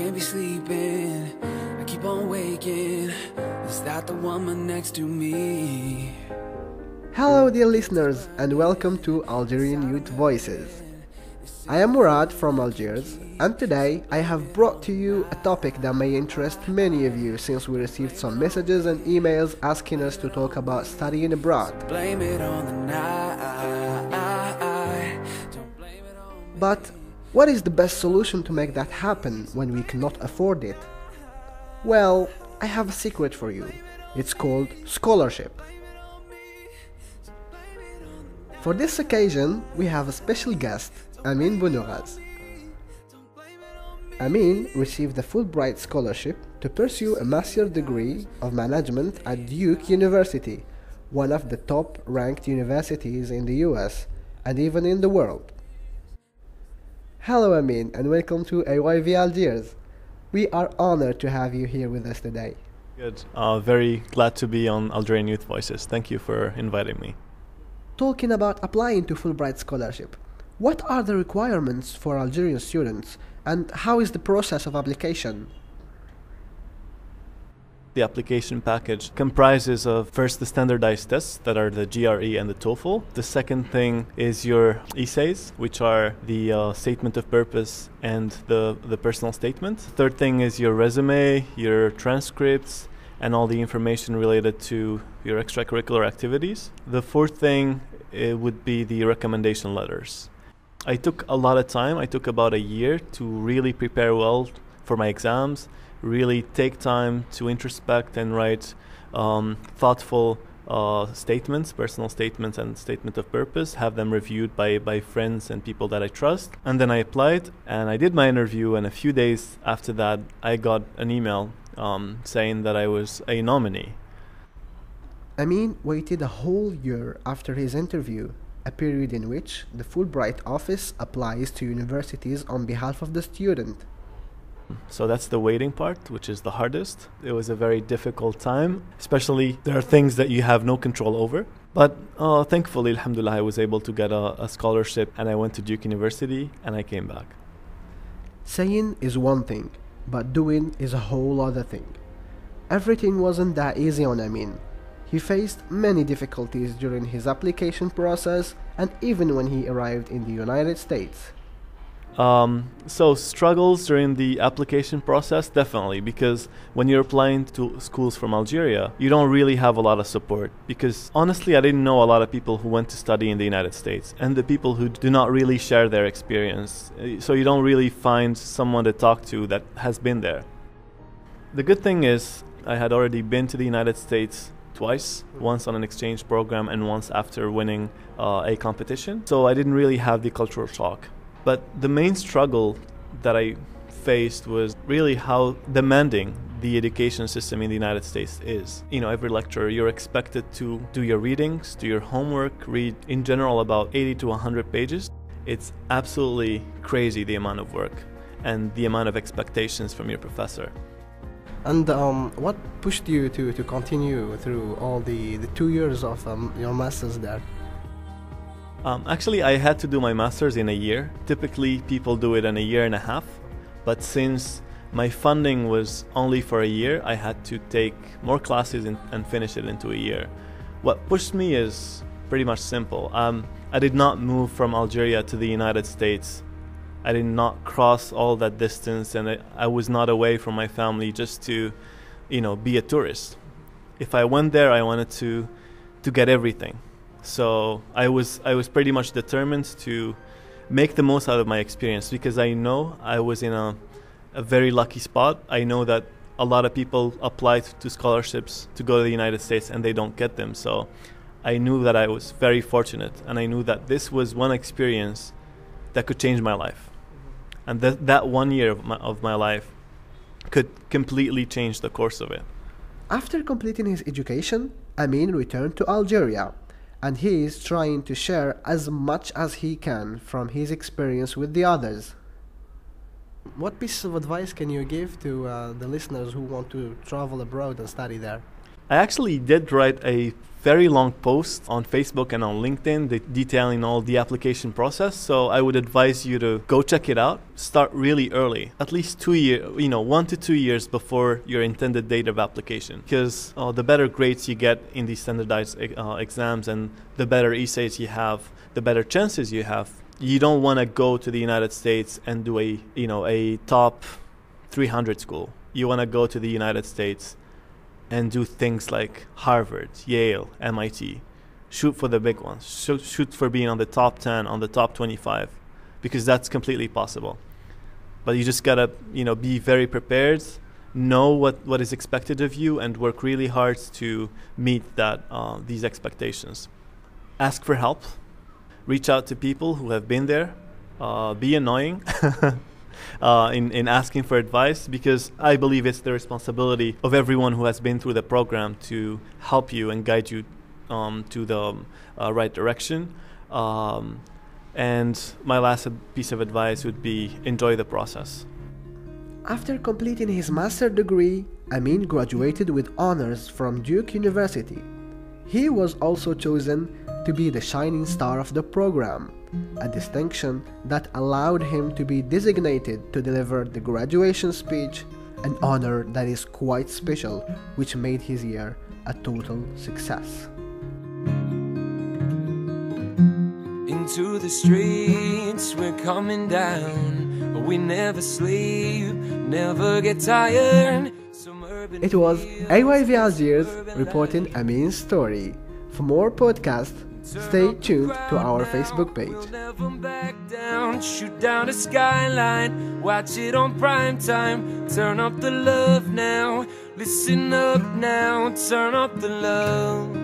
can't be sleeping. I keep on waking. Is that the woman next to me? Hello, dear listeners, and welcome to Algerian Youth Voices. I am Mourad from Algiers, and today I have brought to you a topic that may interest many of you since we received some messages and emails asking us to talk about studying abroad. Blame it on the night. Don't blame it on But what is the best solution to make that happen when we cannot afford it? Well, I have a secret for you. It's called scholarship. For this occasion, we have a special guest, Amine Bounoughaz. Amine received a Fulbright scholarship to pursue a master's degree of management at Duke University, one of the top ranked universities in the US and even in the world. Hello, Amine, and welcome to AYV Algiers. We are honored to have you here with us today. Good. Uh, very glad to be on Algerian Youth Voices. Thank you for inviting me. Talking about applying to Fulbright scholarship, what are the requirements for Algerian students and how is the process of application? The application package comprises of first the standardized tests that are the GRE and the TOEFL. The second thing is your essays, which are the uh, statement of purpose and the, the personal statement. Third thing is your resume, your transcripts, and all the information related to your extracurricular activities. The fourth thing it would be the recommendation letters. I took a lot of time. I took about a year to really prepare well for my exams, really take time to introspect and write um, thoughtful uh, statements, personal statements, and statement of purpose, have them reviewed by, by friends and people that I trust. And then I applied and I did my interview. And a few days after that, I got an email um, saying that I was a nominee. Amine waited a whole year after his interview, a period in which the Fulbright office applies to universities on behalf of the student. So that's the waiting part, which is the hardest. It was a very difficult time, especially there are things that you have no control over. But uh, thankfully, alhamdulillah, I was able to get a, a scholarship and I went to Duke University and I came back. Saying is one thing, but doing is a whole other thing. Everything wasn't that easy on Amine. He faced many difficulties during his application process and even when he arrived in the United States. Um, so struggles during the application process, definitely, because when you're applying to schools from Algeria, you don't really have a lot of support. Because honestly, I didn't know a lot of people who went to study in the United States, and the people who do not really share their experience. Uh, So you don't really find someone to talk to that has been there. The good thing is, I had already been to the United States twice, once on an exchange program and once after winning uh, a competition. So I didn't really have the cultural shock. But the main struggle that I faced was really how demanding the education system in the United States is. You know, every lecture you're expected to do your readings, do your homework, read in general about 80 to 100 pages. It's absolutely crazy the amount of work and the amount of expectations from your professor. And um, what pushed you to, to continue through all the, the two years of um, your master's there? Um, actually, I had to do my master's in a year. Typically, people do it in a year and a half. But since my funding was only for a year, I had to take more classes in, and finish it into a year. What pushed me is pretty much simple. Um, I did not move from Algeria to the United States. I did not cross all that distance, and I, I was not away from my family just to, you know, be a tourist. If I went there, I wanted to, to get everything. So I was I was pretty much determined to make the most out of my experience because I know I was in a, a very lucky spot. I know that a lot of people apply to scholarships to go to the United States and they don't get them. So I knew that I was very fortunate and I knew that this was one experience that could change my life. And that that one year of my, of my life could completely change the course of it. After completing his education, Amine returned to Algeria and he is trying to share as much as he can from his experience with the others. What pieces of advice can you give to uh, the listeners who want to travel abroad and study there? I actually did write a very long post on Facebook and on LinkedIn de- detailing all the application process. So I would advise you to go check it out. Start really early, at least two years, you know, one to two years before your intended date of application. Because uh, the better grades you get in these standardized uh, exams and the better essays you have, the better chances you have. You don't want to go to the United States and do a, you know, a top 300 school. You want to go to the United States and do things like Harvard, Yale, MIT. Shoot for the big ones. Shoot, shoot for being on the top 10, on the top 25, because that's completely possible. But you just gotta, you know, be very prepared, know what, what is expected of you, and work really hard to meet that uh, these expectations. Ask for help. Reach out to people who have been there. Uh, be annoying. uh, in, in asking for advice because I believe it's the responsibility of everyone who has been through the program to help you and guide you um, to the uh, right direction. Um, and my last piece of advice would be enjoy the process. After completing his master's degree, Amine graduated with honors from Duke University. He was also chosen to be the shining star of the program a distinction that allowed him to be designated to deliver the graduation speech, an honor that is quite special, which made his year a total success. Into the streets, we're coming down. We never sleep, never get tired. It was AYV Algiers reporting Amine's story. For more podcasts, Stay tuned to our Facebook page. Shoot down the skyline, watch it on prime time. Turn up the love now, listen up now, turn up the love.